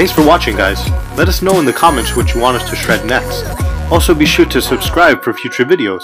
Thanks for watching guys. Let us know in the comments what you want us to shred next. Also be sure to subscribe for future videos.